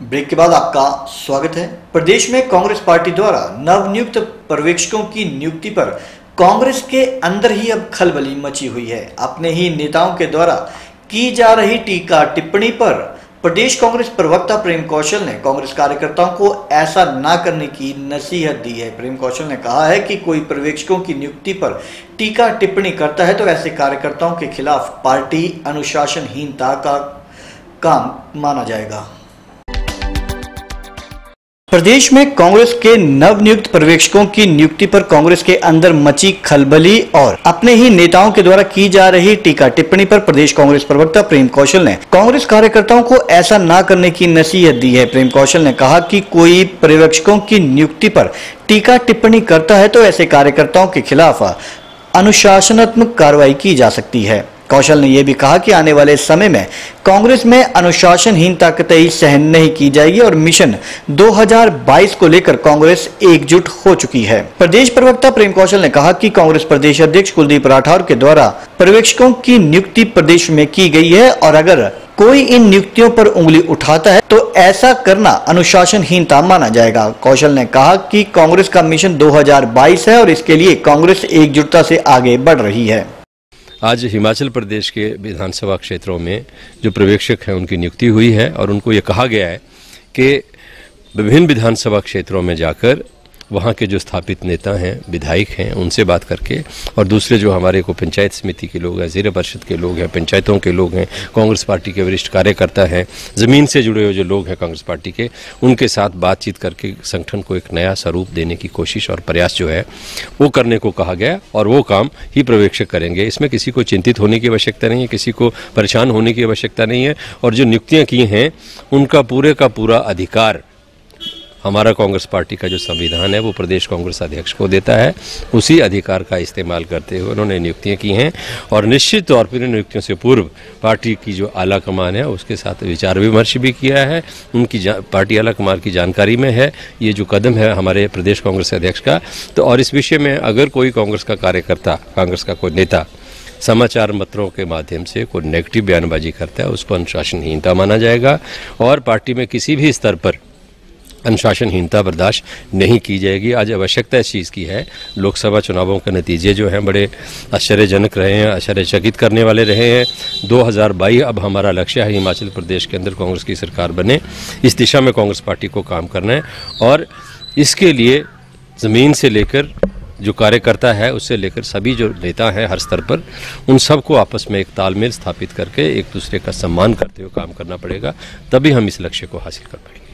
Break के बाद आपका स्वागत है। प्रदेश में कांग्रेस पार्टी द्वारा नवनियुक्त पर्यवेक्षकों की नियुक्ति पर कांग्रेस के अंदर ही अब खलबली मची हुई है। अपने ही नेताओं के द्वारा की जा रही टीका टिप्पणी पर प्रदेश कांग्रेस प्रवक्ता प्रेम कौशल ने कांग्रेस कार्यकर्ताओं को ऐसा ना करने की नसीहत दी है। प्रेम कौशल ने कहा है कि कोई पर्यवेक्षकों की नियुक्ति पर टीका टिप्पणी करता है तो ऐसे कार्यकर्ताओं के खिलाफ पार्टी अनुशासनहीनता का काम माना जाएगा। प्रदेश में कांग्रेस के नवनियुक्त पर्यवेक्षकों की नियुक्ति पर कांग्रेस के अंदर मची खलबली और अपने ही नेताओं के द्वारा की जा रही टीका टिप्पणी पर प्रदेश कांग्रेस प्रवक्ता प्रेम कौशल ने कांग्रेस कार्यकर्ताओं को ऐसा न करने की नसीहत दी है। प्रेम कौशल ने कहा कि कोई पर्यवेक्षकों की नियुक्ति पर टीका टिप्पणी करता है तो ऐसे कार्यकर्ताओं के खिलाफ अनुशासनात्मक कार्रवाई की जा सकती है। कौशल ने यह भी कहा कि आने वाले समय में कांग्रेस में अनुशासनहीनता कतई सहन नहीं की जाएगी और मिशन 2022 को लेकर कांग्रेस एकजुट हो चुकी है। प्रदेश प्रवक्ता प्रेम कौशल ने कहा कि कांग्रेस प्रदेश अध्यक्ष कुलदीप राठौर के द्वारा पर्यवेक्षकों की नियुक्ति प्रदेश में की गई है और अगर कोई इन नियुक्तियों पर उंगली उठाता है तो ऐसा करना अनुशासनहीनता माना जाएगा। कौशल ने कहा कि कांग्रेस का मिशन 2022 है और इसके लिए कांग्रेस एकजुटता से आगे बढ़ रही है। आज हिमाचल प्रदेश के विधानसभा क्षेत्रों में जो पर्यवेक्षक हैं, उनकी नियुक्ति हुई है और उनको ये कहा गया है कि विभिन्न विधानसभा क्षेत्रों में जाकर वहाँ के जो स्थापित नेता हैं, विधायक हैं, उनसे बात करके और दूसरे जो हमारे को पंचायत समिति के लोग हैं, ज़िला परिषद के लोग हैं, पंचायतों के लोग हैं, कांग्रेस पार्टी के वरिष्ठ कार्यकर्ता हैं, ज़मीन से जुड़े हुए जो लोग हैं कांग्रेस पार्टी के, उनके साथ बातचीत करके संगठन को एक नया स्वरूप देने की कोशिश और प्रयास जो है, वो करने को कहा गया और वो काम ही पर्यवेक्षक करेंगे। इसमें किसी को चिंतित होने की आवश्यकता नहीं है, किसी को परेशान होने की आवश्यकता नहीं है और जो नियुक्तियाँ की हैं, उनका पूरे का पूरा अधिकार हमारा कांग्रेस पार्टी का जो संविधान है, वो प्रदेश कांग्रेस अध्यक्ष को देता है। उसी अधिकार का इस्तेमाल करते हुए उन्होंने नियुक्तियाँ की हैं और निश्चित तौर पर नियुक्तियों से पूर्व पार्टी की जो आला कमान है, उसके साथ विचार विमर्श भी किया है। उनकी पार्टी आला कमान की जानकारी में है, ये जो कदम है हमारे प्रदेश कांग्रेस अध्यक्ष का। तो और इस विषय में अगर कोई कांग्रेस का कार्यकर्ता, कांग्रेस का कोई नेता समाचार पत्रों के माध्यम से कोई नेगेटिव बयानबाजी करता है उसको अनुशासनहीनता माना जाएगा और पार्टी में किसी भी स्तर पर अनुशासनहीनता बर्दाश्त नहीं की जाएगी। आज आवश्यकता इस चीज़ की है। लोकसभा चुनावों के नतीजे जो हैं बड़े आश्चर्यजनक रहे हैं, आश्चर्यचकित करने वाले रहे हैं। 2022 अब हमारा लक्ष्य है हिमाचल प्रदेश के अंदर कांग्रेस की सरकार बने। इस दिशा में कांग्रेस पार्टी को काम करना है और इसके लिए ज़मीन से लेकर जो कार्यकर्ता है, उससे लेकर सभी जो नेता हैं हर स्तर पर, उन सबको आपस में एक तालमेल स्थापित करके एक दूसरे का सम्मान करते हुए काम करना पड़ेगा। तभी हम इस लक्ष्य को हासिल कर पाएँगे।